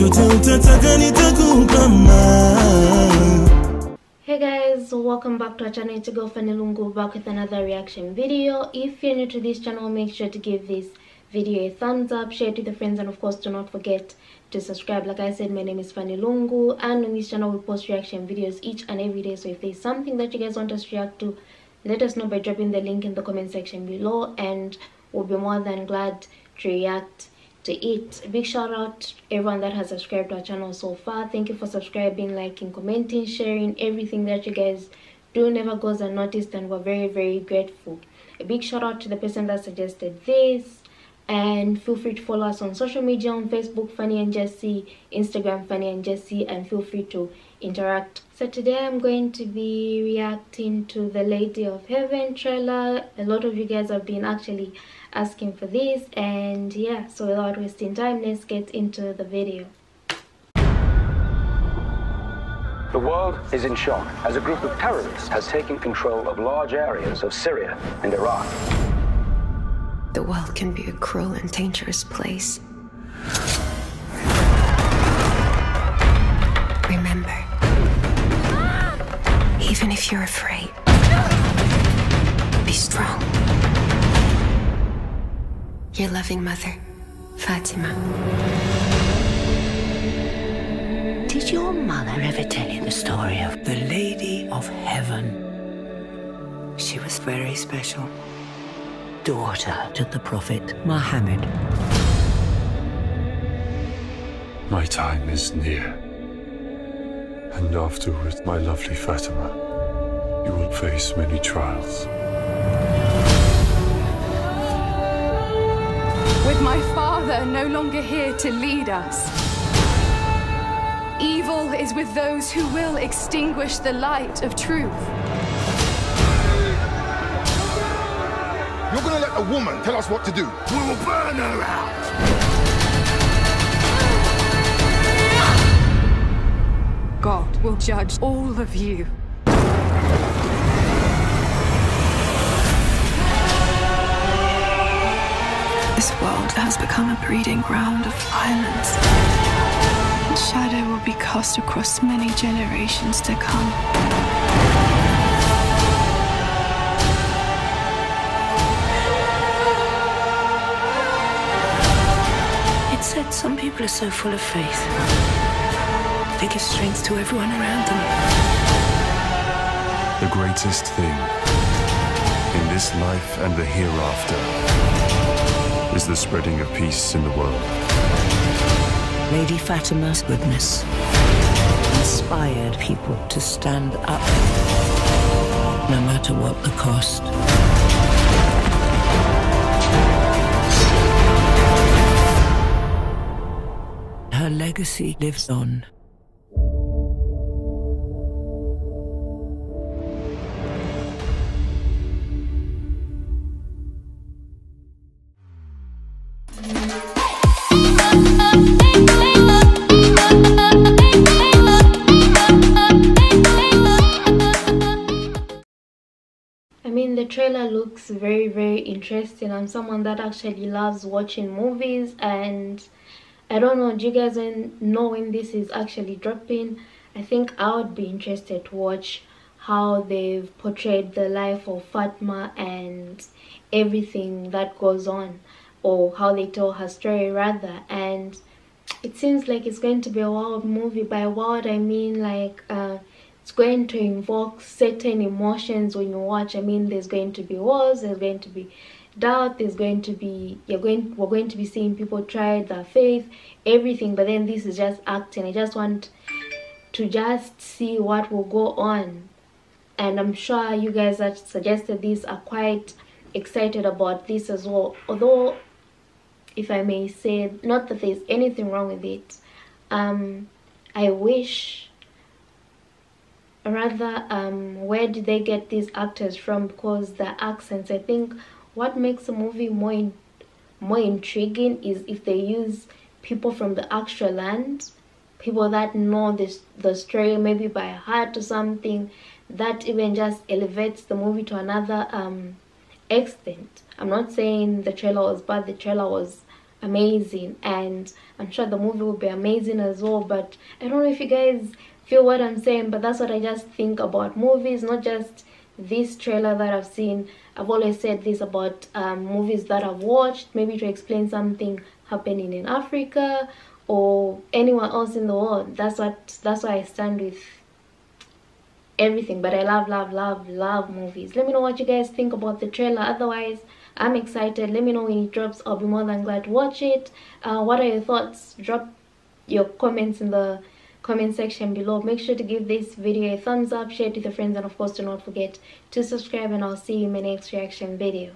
Hey guys, welcome back to our channel. It's your girl Fanny Lungu back with another reaction video. If you're new to this channel, make sure to give this video a thumbs up, share it with your friends, and of course, do not forget to subscribe. Like I said, my name is Fanny and on this channel, we post reaction videos each and every day. So if there's something that you guys want us to react to, let us know by dropping the link in the comment section below, and we'll be more than glad to react to it. A big shout out everyone that has subscribed to our channel so far. Thank you for subscribing, liking, commenting, sharing. Everything that you guys do never goes unnoticed, and we're very, very grateful. A big shout out to the person that suggested this. And feel free to follow us on social media on Facebook, Fanny and Jessy, Instagram, Fanny and Jessy, and feel free to interact. So today I'm going to be reacting to the Lady of Heaven trailer. A lot of you guys have been actually asking for this, and yeah, so without wasting time, let's get into the video. The world is in shock as a group of terrorists has taken control of large areas of Syria and Iraq. The world can be a cruel and dangerous place. If you're afraid, be strong. Your loving mother, Fatima. Did your mother ever tell you the story of the Lady of Heaven? She was very special. Daughter to the Prophet Muhammad. My time is near. And afterwards, my lovely Fatima, you will face many trials. With my father no longer here to lead us. Evil is with those who will extinguish the light of truth. You're gonna let a woman tell us what to do. We will burn her out. Will judge all of you. This world has become a breeding ground of violence. Shadow will be cast across many generations to come. It said some people are so full of faith. They give strength to everyone around them. The greatest thing in this life and the hereafter is the spreading of peace in the world. Lady Fatima's goodness inspired people to stand up, no matter what the cost. Her legacy lives on. Mean, the trailer looks very, very interesting. I'm someone that actually loves watching movies, and I don't know, do you guys know when this is actually dropping? I think I would be interested to watch how they've portrayed the life of Fatma and everything that goes on, or how they tell her story, rather. And it seems like it's going to be a wild movie. By wild, I mean like uh, it's going to invoke certain emotions when you watch. I mean, there's going to be wars, there's going to be doubt, there's going to be you're going we're going to be seeing people try their faith, everything. But then this is just acting. I just want to just see what will go on, and I'm sure you guys that suggested this are quite excited about this as well. Although, if I may say, not that there's anything wrong with it. Um, I wish rather um where do they get these actors from? Because the accents i think what makes a movie more in, more intriguing is if they use people from the actual land people that know this the story maybe by heart or something that even just elevates the movie to another um extent. I'm not saying the trailer was bad the trailer was amazing and i'm sure the movie will be amazing as well but i don't know if you guys feel what i'm saying but that's what i just think about movies not just this trailer that i've seen. I've always said this about um, movies that i've watched maybe to explain something happening in africa or anyone else in the world. That's what that's why i stand with everything but i love love love love movies. Let me know what you guys think about the trailer. Otherwise i'm excited. Let me know when it drops. I'll be more than glad to watch it. Uh, what are your thoughts? Drop your comments in the comment section below. Make sure to give this video a thumbs up share it with your friends and of course do not forget to subscribe and i'll see you in my next reaction video